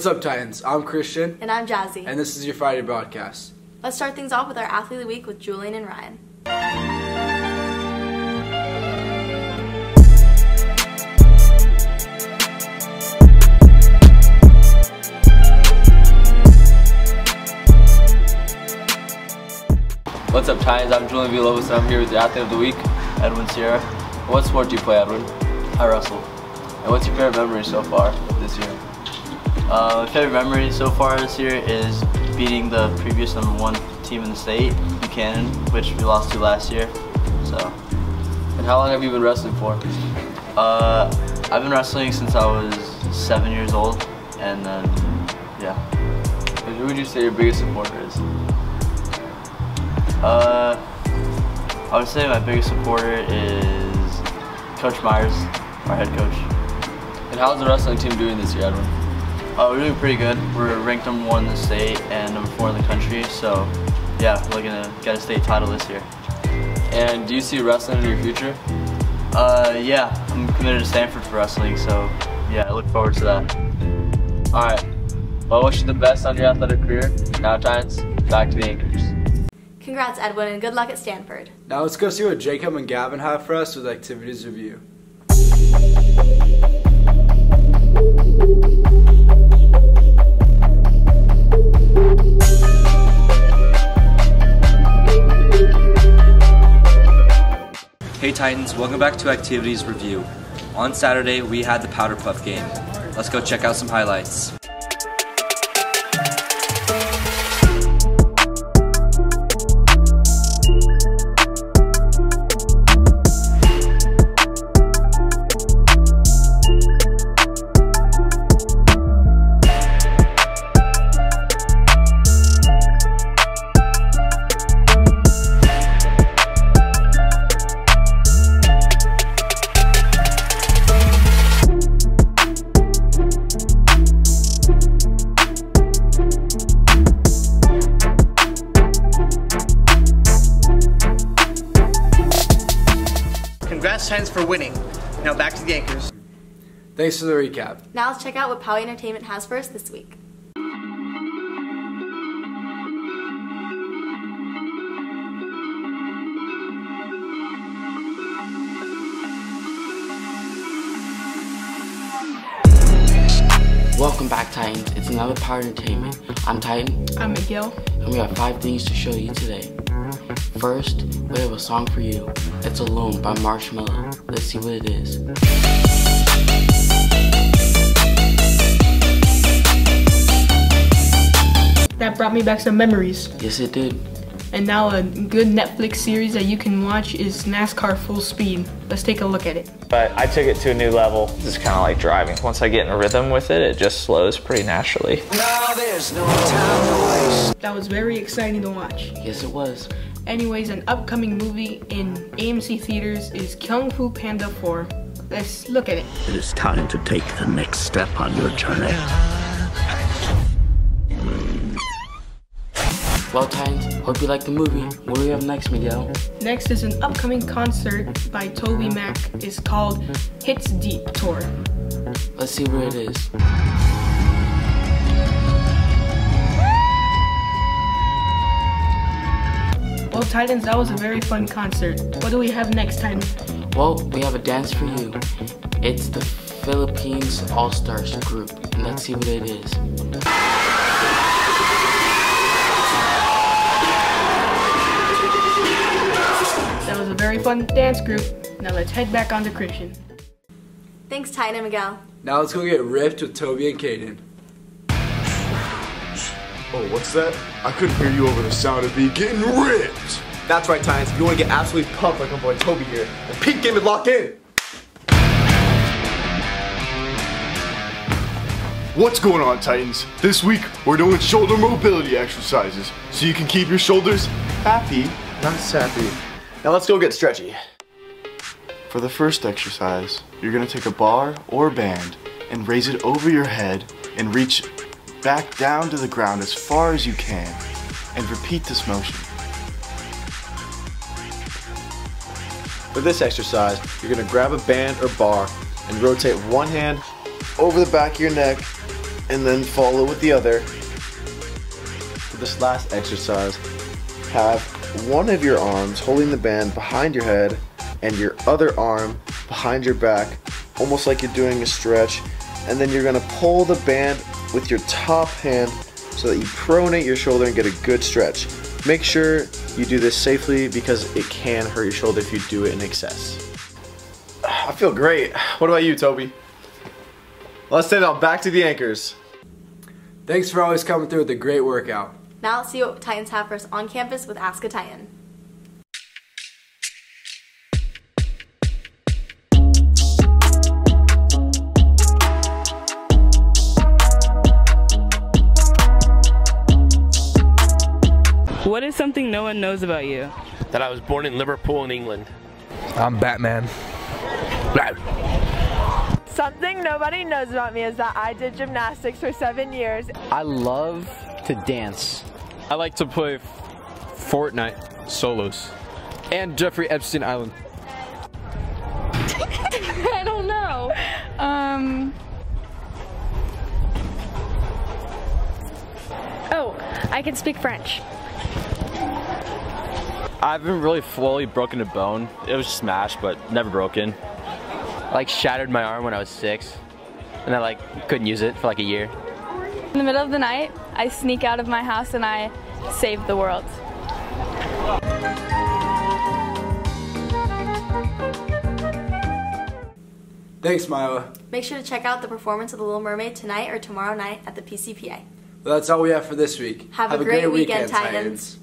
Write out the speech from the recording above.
What's up, Titans? I'm Christian, And I'm Jazzy. and this is your Friday broadcast. Let's start things off with our Athlete of the Week with Julian and Ryan. What's up, Titans? I'm Julian Villalobos, and I'm here with the Athlete of the Week, Edwin Sierra. What sport do you play, Edwin? I wrestle. And what's your favorite memory so far this year? Uh, my favorite memory so far this year is beating the previous number one team in the state, Buchanan, which we lost to last year. So, And how long have you been wrestling for? uh, I've been wrestling since I was seven years old, and then, yeah. And who would you say your biggest supporter is? Uh, I would say my biggest supporter is Coach Myers, our head coach. And how's the wrestling team doing this year, Edwin? Uh, we're doing pretty good. We're ranked number one in the state and number four in the country, so yeah, we're looking to get a state title this year. And do you see wrestling in your future? Uh, yeah, I'm committed to Stanford for wrestling, so yeah, I look forward to that. All right. Well, I wish you the best on your athletic career. Now, Giants, back to the anchors. Congrats, Edwin, and good luck at Stanford. Now let's go see what Jacob and Gavin have for us with activities review. Titans, welcome back to Activities Review. On Saturday, we had the Powder Puff game. Let's go check out some highlights. For winning. Now back to the anchors. Thanks for the recap. Now let's check out what Powy Entertainment has for us this week. Welcome back, Titans. It's another Power Entertainment. I'm Titan, I'm Miguel. and we have five things to show you today. First, we have a song for you. It's Alone by Marshmello. Let's see what it is. That brought me back some memories. Yes, it did. And now a good Netflix series that you can watch is NASCAR Full Speed. Let's take a look at it. but I took it to a new level. It's kind of like driving. Once I get in a rhythm with it, it just slows pretty naturally. That was very exciting to watch. Yes, it was. Anyways, an upcoming movie in AMC theaters is Kung Fu Panda 4. Let's look at it. It is time to take the next step on your journey. Well, Titans, hope you like the movie. What do we have next, Miguel? Next is an upcoming concert by TobyMac. It's called Hits Deep Tour. Let's see where it is. Well, Titans, that was a very fun concert. What do we have next time? Well, we have a dance for you. It's the Philippines All Stars group, and let's see what it is. That was a very fun dance group. Now let's head back on to Christian. Thanks, Titan and Miguel. Now let's go get ripped with Toby and Kaden. Oh, what's that? I couldn't hear you over the sound of me getting ripped. That's right, Titans. If you want to get absolutely pumped like my boy Toby here, the peak game is locked in. What's going on, Titans? This week, we're doing shoulder mobility exercises so you can keep your shoulders happy, not sappy. Now let's go get stretchy. For the first exercise, you're gonna take a bar or band and raise it over your head and reach back down to the ground as far as you can and repeat this motion. For this exercise, you're gonna grab a band or bar and rotate one hand over the back of your neck and then follow with the other. For this last exercise, have one of your arms holding the band behind your head and your other arm behind your back, almost like you're doing a stretch. And then you're gonna pull the band with your top hand so that you pronate your shoulder and get a good stretch. Make sure you do this safely because it can hurt your shoulder if you do it in excess. I feel great. What about you, Toby? Let's say now back to the anchors. Thanks for always coming through with a great workout. Now let's see what Titans have for us on campus with Ask a Titan. What is something no one knows about you? That I was born in Liverpool in England. I'm Batman. Something nobody knows about me is that I did gymnastics for seven years. I love to dance. I like to play Fortnite solos. And Jeffrey Epstein Island. I don't know. Um. Oh, I can speak French. I haven't really fully broken a bone. It was smashed, but never broken. I, like shattered my arm when I was six, and I like couldn't use it for like a year. In the middle of the night, I sneak out of my house and I save the world. Thanks, Mila. Make sure to check out the performance of The Little Mermaid tonight or tomorrow night at the PCPA. Well, that's all we have for this week. Have a great weekend, Titans.